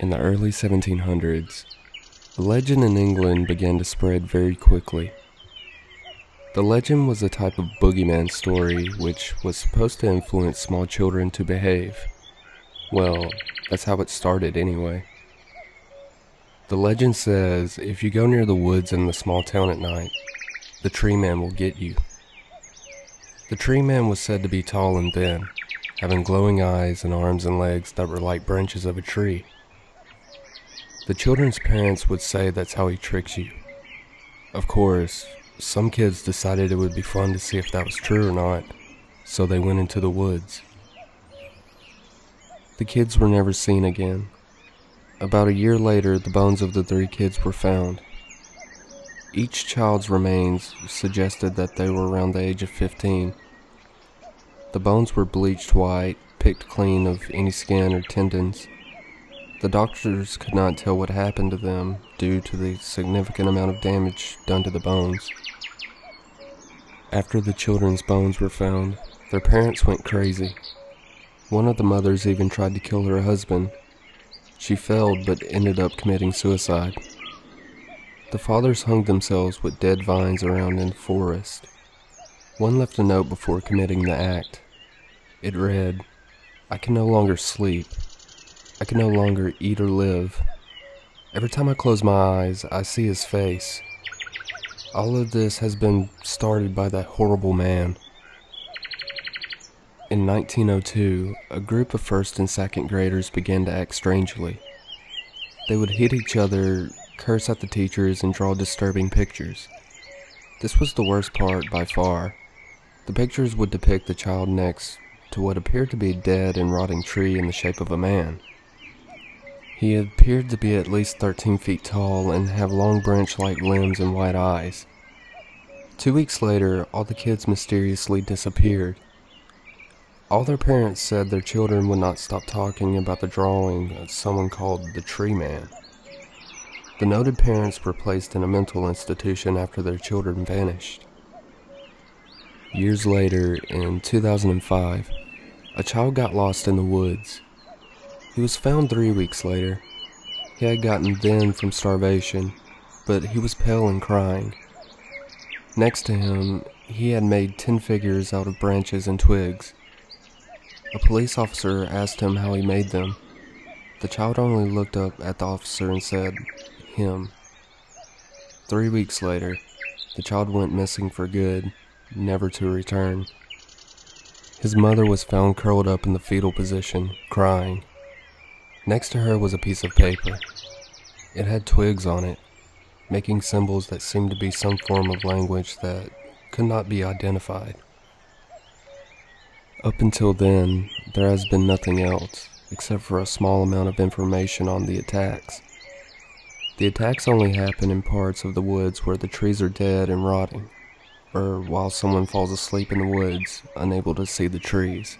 In the early 1700s, a legend in England began to spread very quickly. The legend was a type of boogeyman story which was supposed to influence small children to behave. Well, that's how it started anyway. The legend says if you go near the woods in the small town at night, the tree man will get you. The tree man was said to be tall and thin, having glowing eyes and arms and legs that were like branches of a tree. The children's parents would say that's how he tricks you. Of course, some kids decided it would be fun to see if that was true or not, so they went into the woods. The kids were never seen again. About a year later, the bones of the three kids were found. Each child's remains suggested that they were around the age of 15. The bones were bleached white, picked clean of any skin or tendons. The doctors could not tell what happened to them due to the significant amount of damage done to the bones. After the children's bones were found, their parents went crazy. One of the mothers even tried to kill her husband. She failed but ended up committing suicide. The fathers hung themselves with dead vines around in the forest. One left a note before committing the act. It read, I can no longer sleep. I can no longer eat or live. Every time I close my eyes, I see his face. All of this has been started by that horrible man. In 1902, a group of first and second graders began to act strangely. They would hit each other, curse at the teachers, and draw disturbing pictures. This was the worst part by far. The pictures would depict the child next to what appeared to be a dead and rotting tree in the shape of a man. He appeared to be at least 13 feet tall and have long branch like limbs and white eyes. Two weeks later, all the kids mysteriously disappeared. All their parents said their children would not stop talking about the drawing of someone called the Tree Man. The noted parents were placed in a mental institution after their children vanished. Years later, in 2005, a child got lost in the woods. He was found three weeks later. He had gotten thin from starvation, but he was pale and crying. Next to him, he had made ten figures out of branches and twigs. A police officer asked him how he made them. The child only looked up at the officer and said, him. Three weeks later, the child went missing for good, never to return. His mother was found curled up in the fetal position, crying. Next to her was a piece of paper. It had twigs on it, making symbols that seemed to be some form of language that could not be identified. Up until then, there has been nothing else, except for a small amount of information on the attacks. The attacks only happen in parts of the woods where the trees are dead and rotting, or while someone falls asleep in the woods, unable to see the trees.